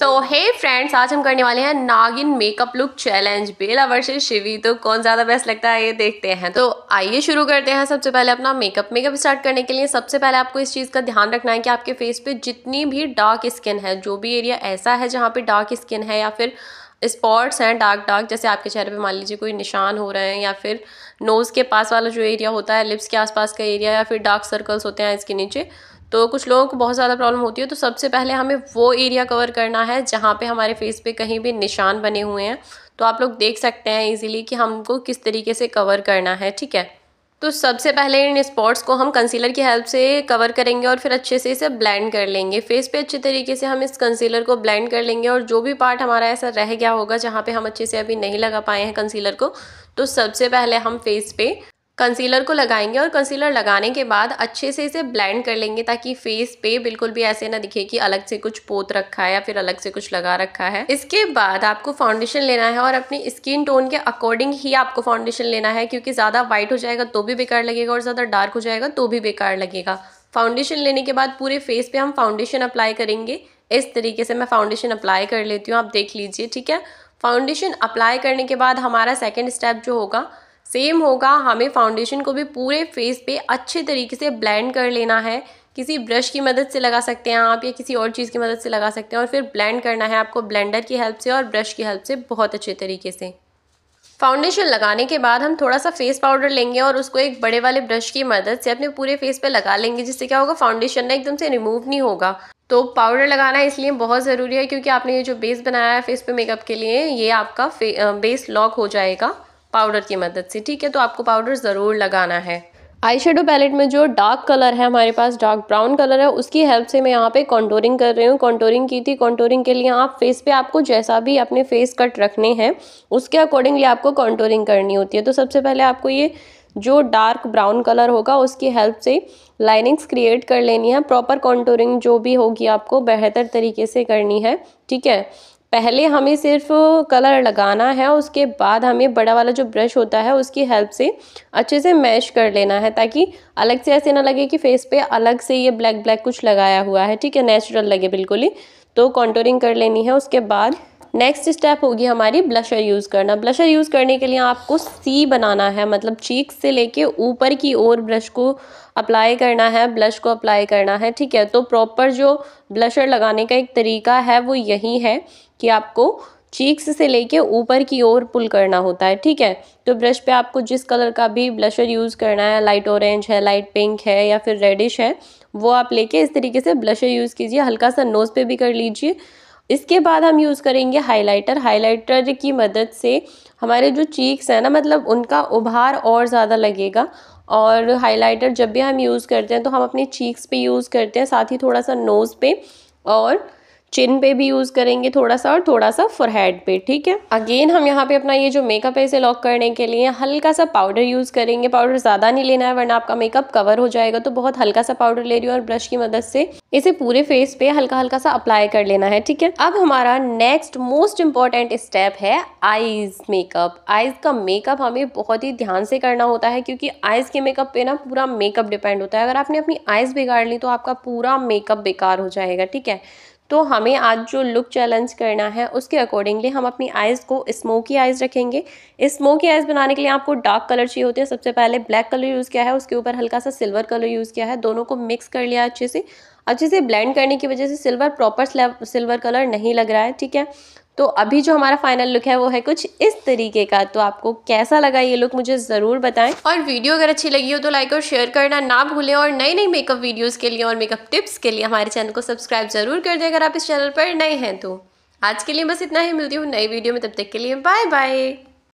तो हे फ्रेंड्स आज हम करने वाले हैं Naagin makeup look challenge Bela versus Shivi तो कौन ज़्यादा बेस्ट लगता है, ये देखते हैं। तो आइए शुरू करते हैं सबसे पहले अपना मेकअप मेकअप स्टार्ट करने के लिए सबसे पहले आपको इस चीज़ का ध्यान रखना है कि आपके फेस पे जितनी भी डार्क स्किन है, जो भी एरिया ऐसा है जहाँ पे डार्क स्किन है या फिर स्पॉट्स हैं डार्क डार्क जैसे आपके चेहरे पे मान लीजिए कोई निशान हो रहे हैं या फिर नोज़ के पास वाला जो एरिया होता है लिप्स के आसपास का एरिया या फिर डार्क सर्कल्स होते हैं इसके नीचे तो कुछ लोगों को बहुत ज़्यादा प्रॉब्लम होती है तो सबसे पहले हमें वो एरिया कवर करना है जहाँ पे हमारे फेस पे कहीं भी निशान बने हुए हैं। तो आप लोग देख सकते हैं इजीली कि हमको किस तरीके से कवर करना है, ठीक है? तो सबसे पहले इन स्पॉट्स को हम कंसीलर की हेल्प से कवर करेंगे और फिर अच्छे से इसे ब्लेंड कर लेंगे। फेस पे अच्छे तरीके से हम इस कंसीलर को ब्लेंड कर लेंगे और जो भी पार्ट हमारा ऐसा रह गया होगा जहाँ पे हम अच्छे से अभी नहीं लगा पाए हैं कंसीलर को तो सबसे पहले हम फेस पे कंसीलर को लगाएँगे और कंसीलर लगाने के बाद अच्छे से इसे ब्लेंड कर लेंगे ताकि फेस पे बिल्कुल भी ऐसे ना दिखे कि अलग से कुछ पोत रखा है या फिर अलग से कुछ लगा रखा है। इसके बाद आपको फाउंडेशन लेना है और अपनी स्किन टोन के अकॉर्डिंग ही आपको फाउंडेशन लेना है क्योंकि ज़्यादा व्हाइट हो जाएगा तो भी बेकार लगेगा और ज़्यादा डार्क हो जाएगा तो भी बेकार लगेगा। फाउंडेशन लेने के बाद पूरे फेस पे हम फाउंडेशन अप्लाई करेंगे। इस तरीके से मैं फाउंडेशन अप्लाई कर लेती हूँ, आप देख लीजिए, ठीक है? फाउंडेशन अप्लाई करने के बाद हमारा सेकेंड स्टेप जो होगा सेम होगा, हमें फाउंडेशन को भी पूरे फेस पे अच्छे तरीके से ब्लेंड कर लेना है। किसी ब्रश की मदद से लगा सकते हैं आप या किसी और चीज़ की मदद से लगा सकते हैं और फिर ब्लेंड करना है आपको ब्लेंडर की हेल्प से और ब्रश की हेल्प से बहुत अच्छे तरीके से। फाउंडेशन लगाने के बाद हम थोड़ा सा फेस पाउडर लेंगे और उसको एक बड़े वाले ब्रश की मदद से अपने पूरे फेस पे लगा लेंगे, जिससे क्या होगा फाउंडेशन ना एकदम से रिमूव नहीं होगा। तो पाउडर लगाना इसलिए बहुत ज़रूरी है क्योंकि आपने ये जो बेस बनाया है फेस पे मेकअप के लिए, ये आपका बेस लॉक हो जाएगा। पाउडर की मदद से, ठीक है? तो आपको पाउडर ज़रूर लगाना है। आई शेडो पैलेट में जो डार्क कलर है, हमारे पास डार्क ब्राउन कलर है, उसकी हेल्प से मैं यहाँ पे कॉन्टोरिंग कर रही हूँ। कॉन्टोरिंग की थी कॉन्टोरिंग के लिए आप फेस पे आपको जैसा भी अपने फेस कट रखने हैं, उसके अकॉर्डिंगली आपको कॉन्टोरिंग करनी होती है। तो सबसे पहले आपको ये जो डार्क ब्राउन कलर होगा, उसकी हेल्प से लाइनिंग्स क्रिएट कर लेनी है। प्रॉपर कॉन्टोरिंग जो भी होगी आपको बेहतर तरीके से करनी है, ठीक है? पहले हमें सिर्फ़ कलर लगाना है, उसके बाद हमें बड़ा वाला जो ब्रश होता है, उसकी हेल्प से अच्छे से मैश कर लेना है, ताकि अलग से ऐसे ना लगे कि फेस पे अलग से ये ब्लैक ब्लैक कुछ लगाया हुआ है, ठीक है? नेचुरल लगे बिल्कुल ही। तो कॉन्टोरिंग कर लेनी है, उसके बाद नेक्स्ट स्टेप होगी हमारी ब्लशर यूज़ करना। ब्लशर यूज़ करने के लिए आपको सी बनाना है मतलब चीक से लेके ऊपर की ओर ब्रश को अप्लाई करना है ब्लश को अप्लाई करना है, ठीक है? तो प्रॉपर जो ब्लशर लगाने का एक तरीका है, वो यही है। कि आपको चीक्स से लेके ऊपर की ओर पुल करना होता है, ठीक है? तो ब्रश पे आपको जिस कलर का भी ब्लशर यूज़ करना है लाइट ऑरेंज है लाइट पिंक है या फिर रेडिश है, वो आप लेके इस तरीके से ब्लशर यूज़ कीजिए। हल्का सा नोज़ पे भी कर लीजिए। इसके बाद हम यूज़ करेंगे हाइलाइटर हाइलाइटर की मदद से हमारे जो चीक्स हैं ना मतलब उनका उभार और ज़्यादा लगेगा। और हाइलाइटर जब भी हम यूज़ करते हैं तो हम अपने चीक्स पे यूज़ करते हैं, साथ ही थोड़ा सा नोज़ पे और चिन पे भी यूज़ करेंगे थोड़ा सा और थोड़ा सा फोरहेड पे, ठीक है? अगेन हम यहाँ पे अपना ये जो मेकअप है, इसे लॉक करने के लिए हल्का सा पाउडर यूज़ करेंगे। पाउडर ज़्यादा नहीं लेना है, वरना आपका मेकअप कवर हो जाएगा तो बहुत हल्का सा पाउडर ले रही हूँ और ब्रश की मदद से इसे पूरे फेस पे हल्का हल्का सा अप्लाई कर लेना है, ठीक है? अब हमारा नेक्स्ट मोस्ट इंपॉर्टेंट स्टेप है आईज मेकअप आईज का मेकअप हमें बहुत ही ध्यान से करना होता है, क्योंकि आईज के मेकअप पे ना पूरा मेकअप डिपेंड होता है। अगर आपने अपनी आईज बिगाड़ ली तो आपका पूरा मेकअप बेकार हो जाएगा, ठीक है? तो हमें आज जो लुक चैलेंज करना है, उसके अकॉर्डिंगली हम अपनी आइज़ को स्मोकी आइज़ रखेंगे। स्मोकी आइज़ बनाने के लिए आपको डार्क कलर चाहिए होते हैं। सबसे पहले ब्लैक कलर यूज़ किया है, उसके ऊपर हल्का सा सिल्वर कलर यूज़ किया है। दोनों को मिक्स कर लिया अच्छे से। अच्छे से ब्लेंड करने की वजह से सिल्वर प्रॉपर सिल्वर कलर नहीं लग रहा है, ठीक है? तो अभी जो हमारा फाइनल लुक है, वो है कुछ इस तरीके का। तो आपको कैसा लगा ये लुक मुझे ज़रूर बताएँ। और वीडियो अगर अच्छी लगी हो तो लाइक और शेयर करना ना भूलें। और नई नई मेकअप वीडियोस के लिए और मेकअप टिप्स के लिए हमारे चैनल को सब्सक्राइब ज़रूर कर दें, अगर आप इस चैनल पर नए हैं तो। आज के लिए बस इतना ही। मिलती हूँ नई वीडियो में। तब तक के लिए बाय बाय